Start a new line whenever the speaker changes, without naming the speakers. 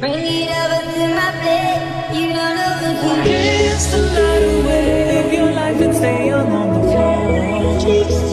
Bring it over to my bed. You don't know who
Dance the night away. Live your life and stay along on the floor.